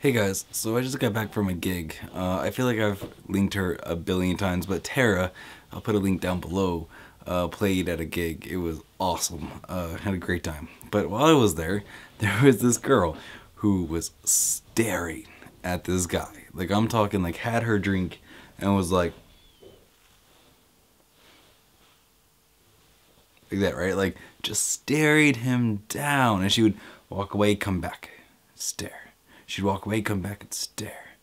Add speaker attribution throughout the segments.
Speaker 1: Hey guys, so I just got back from a gig. Uh, I feel like I've linked her a billion times, but Tara, I'll put a link down below, uh, played at a gig. It was awesome. Uh, had a great time. But while I was there, there was this girl who was staring at this guy. Like I'm talking like had her drink and was like like that, right? Like just stared him down and she would walk away, come back, stare She'd walk away, come back, and stare.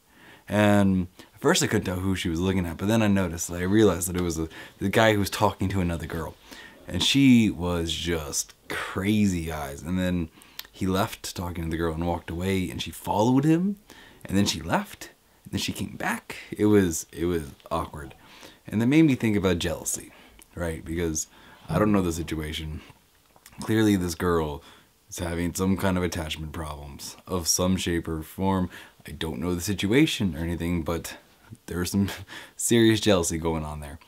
Speaker 1: And at first I couldn't tell who she was looking at, but then I noticed I realized that it was a, the guy who was talking to another girl. And she was just crazy eyes. And then he left talking to the girl and walked away, and she followed him, and then she left, and then she came back. It was it was awkward. And that made me think about jealousy, right? Because I don't know the situation. Clearly this girl is having some kind of attachment problems of some shape or form. I don't know the situation or anything, but there's some serious jealousy going on there.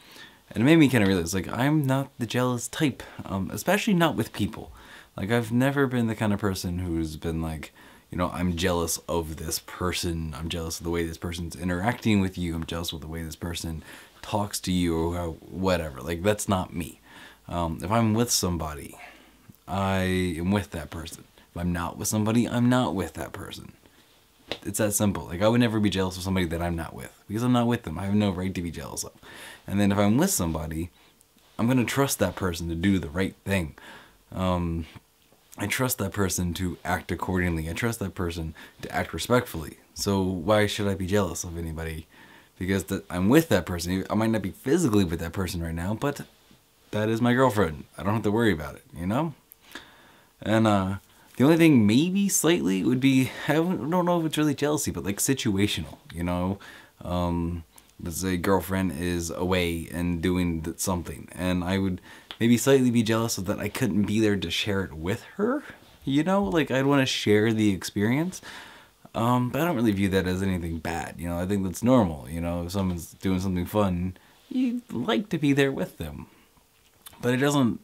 Speaker 1: And it made me kind of realize, like, I'm not the jealous type, um, especially not with people. Like, I've never been the kind of person who's been like, you know, I'm jealous of this person. I'm jealous of the way this person's interacting with you. I'm jealous of the way this person talks to you or whatever. Like, that's not me. Um, if I'm with somebody I am with that person. If I'm not with somebody, I'm not with that person. It's that simple. Like I would never be jealous of somebody that I'm not with because I'm not with them. I have no right to be jealous of. And then if I'm with somebody, I'm gonna trust that person to do the right thing. Um, I trust that person to act accordingly. I trust that person to act respectfully. So why should I be jealous of anybody? Because that I'm with that person. I might not be physically with that person right now, but that is my girlfriend. I don't have to worry about it, you know? And uh, the only thing maybe slightly would be, I don't know if it's really jealousy, but like situational, you know? Um, let's say girlfriend is away and doing something, and I would maybe slightly be jealous of that I couldn't be there to share it with her, you know? Like I'd want to share the experience. Um, but I don't really view that as anything bad, you know? I think that's normal, you know? If someone's doing something fun, you'd like to be there with them. But it doesn't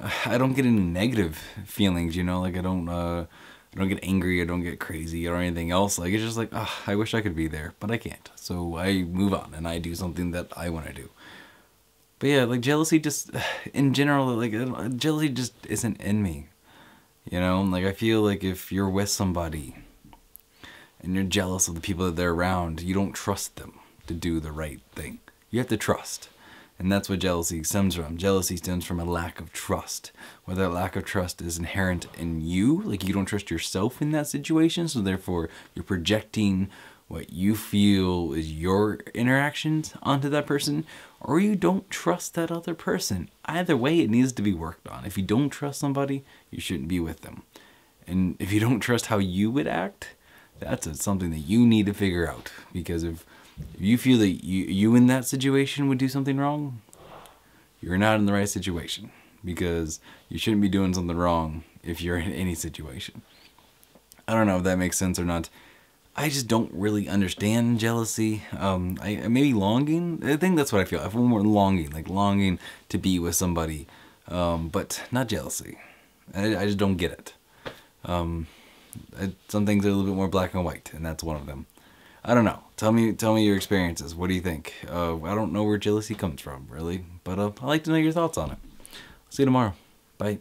Speaker 1: I don't get any negative feelings, you know, like I don't uh I don't get angry, I don't get crazy or anything else. Like it's just like, I wish I could be there, but I can't. So I move on and I do something that I want to do. But yeah, like jealousy just in general like jealousy just isn't in me. You know, like I feel like if you're with somebody and you're jealous of the people that they're around, you don't trust them to do the right thing. You have to trust. And that's what jealousy stems from. Jealousy stems from a lack of trust. Whether that lack of trust is inherent in you, like you don't trust yourself in that situation, so therefore you're projecting what you feel is your interactions onto that person, or you don't trust that other person. Either way, it needs to be worked on. If you don't trust somebody, you shouldn't be with them. And if you don't trust how you would act, that's something that you need to figure out. Because if if you feel that you, you in that situation would do something wrong, you're not in the right situation because you shouldn't be doing something wrong if you're in any situation. I don't know if that makes sense or not. I just don't really understand jealousy. Um, I maybe longing. I think that's what I feel. I feel more longing, like longing to be with somebody, um, but not jealousy. I, I just don't get it. Um, I, some things are a little bit more black and white, and that's one of them. I don't know. Tell me, tell me your experiences. What do you think? Uh, I don't know where jealousy comes from, really, but uh, I'd like to know your thoughts on it. See you tomorrow. Bye.